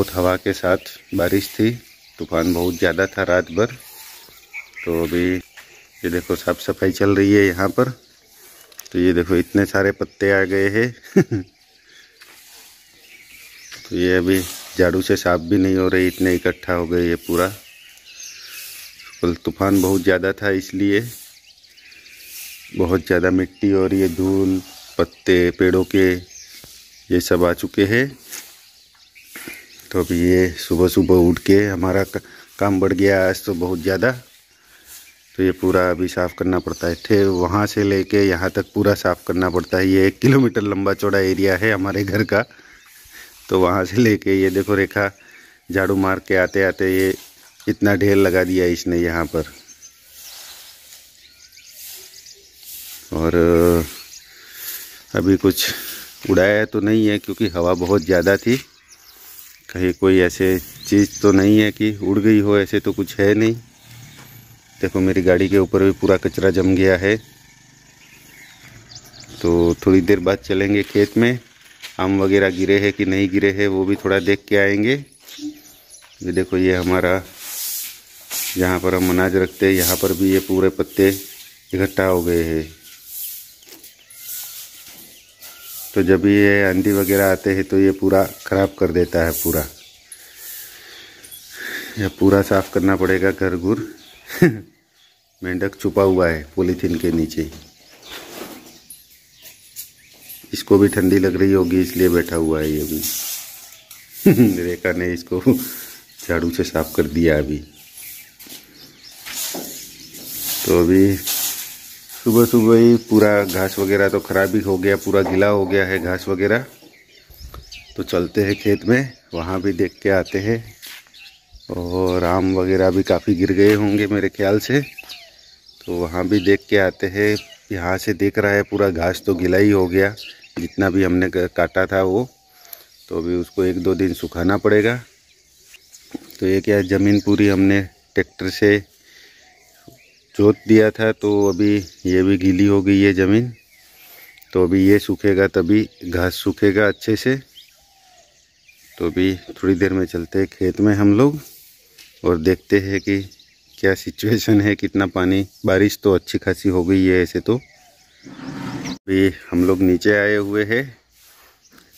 बहुत हवा के साथ बारिश थी, तूफ़ान बहुत ज़्यादा था रात भर तो अभी ये देखो साफ़ सफ़ाई चल रही है यहाँ पर। तो ये देखो इतने सारे पत्ते आ गए हैं। तो ये अभी झाड़ू से साफ़ भी नहीं हो रही, इतने इकट्ठा हो गए ये पूरा। कल तूफ़ान बहुत ज़्यादा था इसलिए बहुत ज़्यादा मिट्टी और ये धूल, पत्ते, पेड़ों के ये सब आ चुके हैं। तो अभी ये सुबह सुबह उठ के हमारा काम बढ़ गया आज तो बहुत ज़्यादा। तो ये पूरा अभी साफ़ करना पड़ता है। थे वहाँ से लेके यहाँ तक पूरा साफ़ करना पड़ता है। ये एक किलोमीटर लंबा चौड़ा एरिया है हमारे घर का। तो वहाँ से लेके ये देखो रेखा, झाड़ू मार के आते आते ये इतना ढेर लगा दिया इसने यहाँ पर। और, अभी कुछ उड़ाया तो नहीं है क्योंकि हवा बहुत ज़्यादा थी। कहीं कोई ऐसे चीज़ तो नहीं है कि उड़ गई हो, ऐसे तो कुछ है नहीं। देखो, मेरी गाड़ी के ऊपर भी पूरा कचरा जम गया है। तो थोड़ी देर बाद चलेंगे खेत में। आम वगैरह गिरे हैं कि नहीं गिरे हैं, वो भी थोड़ा देख के आएँगे। ये देखो, ये हमारा जहाँ पर हम अनाज रखते हैं, यहाँ पर भी ये पूरे पत्ते इकट्ठा हो गए हैं। तो जब ये आंधी वगैरह आते हैं तो ये पूरा ख़राब कर देता है पूरा। यह पूरा साफ़ करना पड़ेगा घर घुर मेंढक छुपा हुआ है पॉलीथीन के नीचे। इसको भी ठंडी लग रही होगी, इसलिए बैठा हुआ है ये भी। रेखा ने इसको झाड़ू से साफ़ कर दिया अभी। तो अभी सुबह सुबह ही पूरा घास वगैरह तो ख़राब ही हो गया, पूरा गीला हो गया है घास वगैरह। तो चलते हैं खेत में, वहाँ भी देख के आते हैं। और आम वगैरह भी काफ़ी गिर गए होंगे मेरे ख्याल से। तो वहाँ भी देख के आते हैं, यहाँ से देख रहा है पूरा घास तो गीला ही हो गया, जितना भी हमने काटा था वो। तो अभी उसको एक दो दिन सुखाना पड़ेगा। तो ये क्या, ज़मीन पूरी हमने ट्रैक्टर से जोत दिया था तो अभी ये भी गीली हो गई है ज़मीन। तो अभी ये सूखेगा तभी घास सूखेगा अच्छे से। तो अभी थोड़ी देर में चलते हैं खेत में हम लोग और देखते हैं कि क्या सिचुएशन है, कितना पानी। बारिश तो अच्छी खासी हो गई है ऐसे तो। अभी हम लोग नीचे आए हुए हैं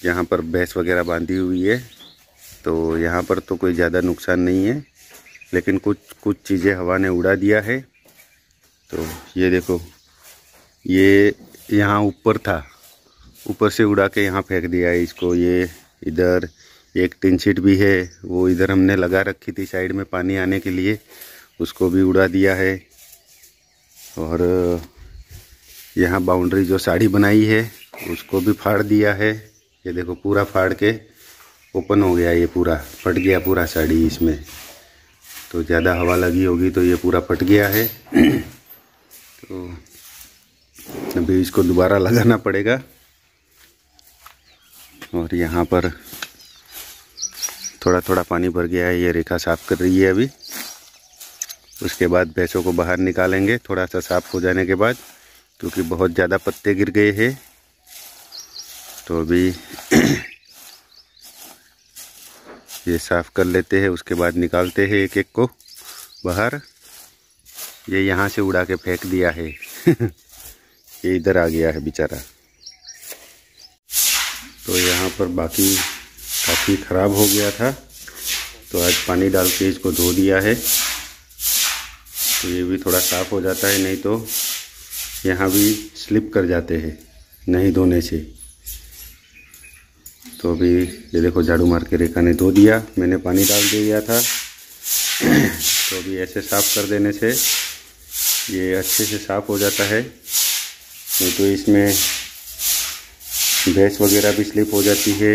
यहाँ पर भैंस वगैरह बांधी हुई है। तो यहाँ पर तो कोई ज़्यादा नुकसान नहीं है, लेकिन कुछ कुछ चीज़ें हवा ने उड़ा दिया है। तो ये देखो, ये यहाँ ऊपर था। ऊपर से उड़ा के यहाँ फेंक दिया है इसको। ये इधर एक टिन शीट भी है, वो इधर हमने लगा रखी थी साइड में पानी आने के लिए, उसको भी उड़ा दिया है। और यहाँ बाउंड्री जो साड़ी बनाई है, उसको भी फाड़ दिया है। ये देखो, पूरा फाड़ के ओपन हो गया ये पूरा, फट गया पूरा साड़ी इसमें। तो ज़्यादा हवा लगी होगी तो ये पूरा फट गया है। तो अभी इसको दोबारा लगाना पड़ेगा। और यहाँ पर थोड़ा थोड़ा पानी भर गया है, ये रेखा साफ़ कर रही है अभी। उसके बाद भैंसों को बाहर निकालेंगे थोड़ा सा साफ़ हो जाने के बाद, क्योंकि बहुत ज़्यादा पत्ते गिर गए हैं। तो अभी ये साफ़ कर लेते हैं, उसके बाद निकालते हैं एक एक को बाहर। ये यहाँ से उड़ा के फेंक दिया है। ये इधर आ गया है बेचारा। तो यहाँ पर बाकी काफ़ी ख़राब हो गया था। तो आज पानी डाल के इसको धो दिया है। तो ये भी थोड़ा साफ़ हो जाता है, नहीं तो यहाँ भी स्लिप कर जाते हैं, नहीं धोने से। तो अभी ये देखो झाड़ू मार के रेखा ने धो दिया, मैंने पानी डाल दिया था। तो अभी ऐसे साफ़ कर देने से ये अच्छे से साफ़ हो जाता है। नहीं तो इसमें भैंस वगैरह भी स्लिप हो जाती है।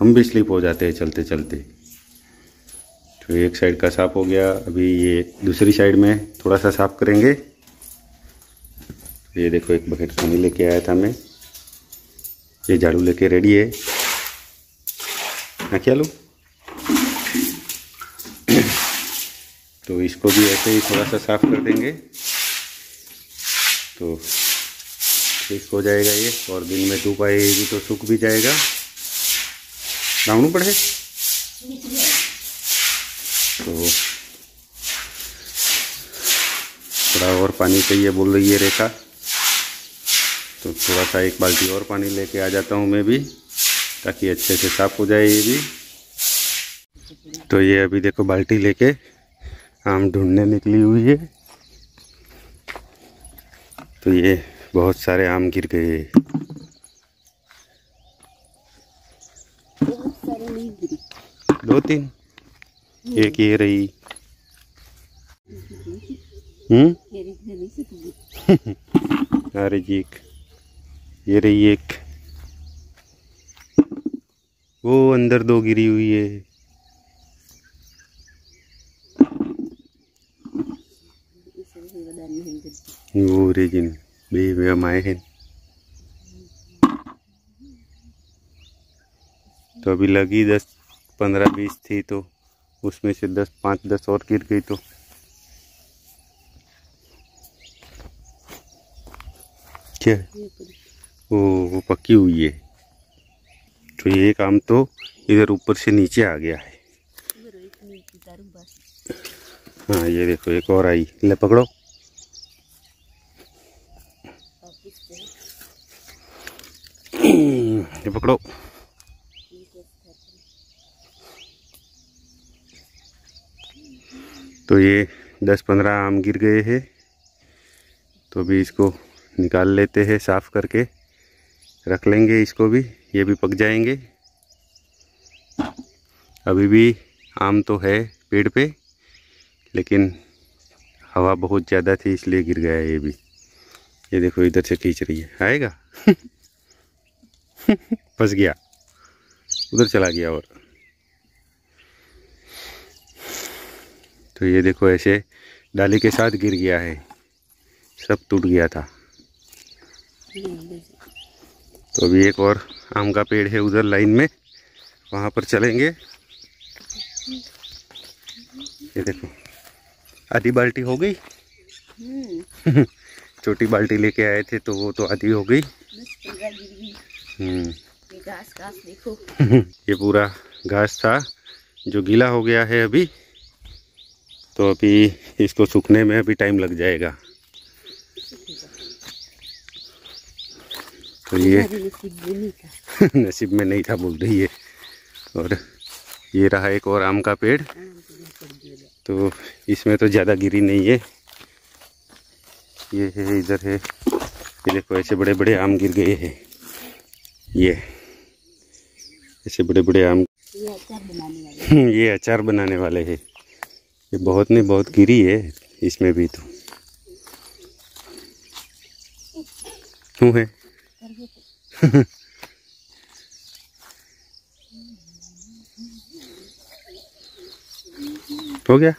हम भी स्लिप हो जाते हैं चलते चलते। तो एक साइड का साफ़ हो गया। अभी ये दूसरी साइड में थोड़ा सा साफ़ करेंगे। ये देखो, एक बकेट पानी लेके आया था मैं ये झाड़ू लेके रेडी है। हाँ क्या लो तो इसको भी ऐसे ही थोड़ा सा साफ़ कर देंगे। तो ठीक हो जाएगा ये, और दिन में धूप आएगी तो सूख भी जाएगा। लावणू पड़े? तो थोड़ा और पानी चाहिए बोल रही है रेखा। तो थोड़ा सा एक बाल्टी और पानी लेके आ जाता हूँ मैं भी, ताकि अच्छे से साफ़ हो जाए ये भी। तो ये अभी देखो बाल्टी लेके आम ढूँढने निकली हुई है। तो ये बहुत सारे आम गिर गए दो तीन एक ये रही। हम्म? अरे जी एक। ये रही एक। वो अंदर दो गिरी हुई है। वो रे जिन बे वे माए हैं तो अभी लगी दस, पंद्रह, बीस थी तो उसमें से दस, पाँच, दस और गिर गई तो। क्या? वो वो पकी हुई है। तो ये काम तो इधर ऊपर से नीचे आ गया है। हाँ ये देखो, एक और आई। ले पकड़ो। ये पकड़ो तो ये दस पंद्रह आम गिर गए हैं। तो अभी इसको निकाल लेते हैं साफ़ करके। रख लेंगे इसको भी, ये भी पक जाएँगे। अभी भी आम तो है पेड़ पे, लेकिन हवा बहुत ज़्यादा थी, इसलिए गिर गया ये भी। ये देखो, इधर से खींच रही है। आएगा? फंस गया। उधर चला गया और। तो ये देखो ऐसे डाली के साथ गिर गया है। सब टूट गया था। तो अभी एक और आम का पेड़ है उधर लाइन में। वहाँ पर चलेंगे। ये देखो आधी बाल्टी हो गई। हम्म। छोटी बाल्टी लेके आए थे तो वो तो आधी हो गई। हम्म। ये पूरा घास था जो गीला हो गया है अभी। तो अभी इसको सूखने में अभी टाइम लग जाएगा। तो ये नसीब में नहीं था। बोल रही है और ये रहा एक और आम का पेड़। तो इसमें तो ज़्यादा गिरी नहीं है। ये है इधर है। ये देखो ऐसे बड़े बड़े आम गिर गए हैं। ये। ऐसे बड़े बड़े आम ये अचार बनाने वाले। ये अचार बनाने वाले हैं। ये बहुत नहीं बहुत गिरी है इसमें भी तो। क्यों है? हो गया?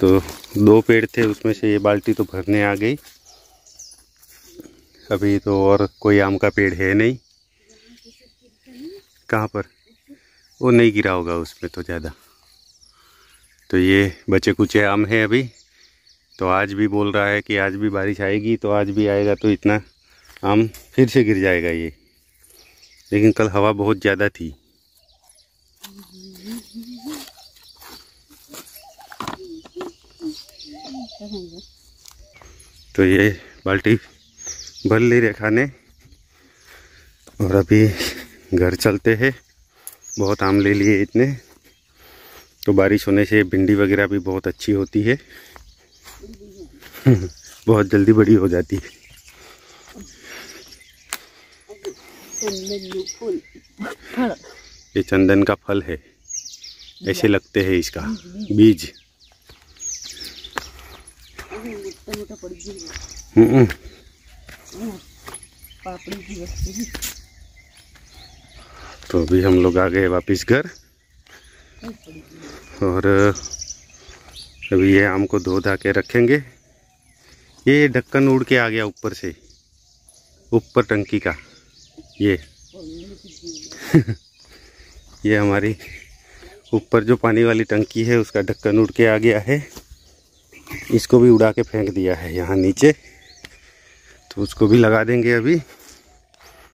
तो दो पेड़ थे उसमें से ये बाल्टी तो भरने आ गई। अभी तो और कोई आम का पेड़ है नहीं। कहाँ पर? वो नहीं गिरा होगा उसमें तो ज़्यादा। तो ये बचे कुचे आम हैं अभी। तो आज भी बोल रहा है कि आज भी बारिश आएगी तो आज भी आएगा तो इतना आम फिर से गिर जाएगा ये। लेकिन कल हवा बहुत ज़्यादा थी। तो ये बाल्टी भर ली रेखा ने और अभी घर चलते हैं। बहुत आम ले लिए इतने। तो बारिश होने से भिंडी वगैरह भी बहुत अच्छी होती है। बहुत जल्दी बड़ी हो जाती है। ये चंदन का फल है। ऐसे लगते हैं इसका। बीज। हम्म तो अभी हम लोग आ गए वापस घर। और अभी ये आम को धो धा के रखेंगे। ये ढक्कन उड़ के आ गया ऊपर से। ऊपर टंकी का। ये। ये हमारी ऊपर जो पानी वाली टंकी है, उसका ढक्कन उड़ के आ गया है। इसको भी उड़ा के फेंक दिया है यहाँ नीचे। तो उसको भी लगा देंगे अभी।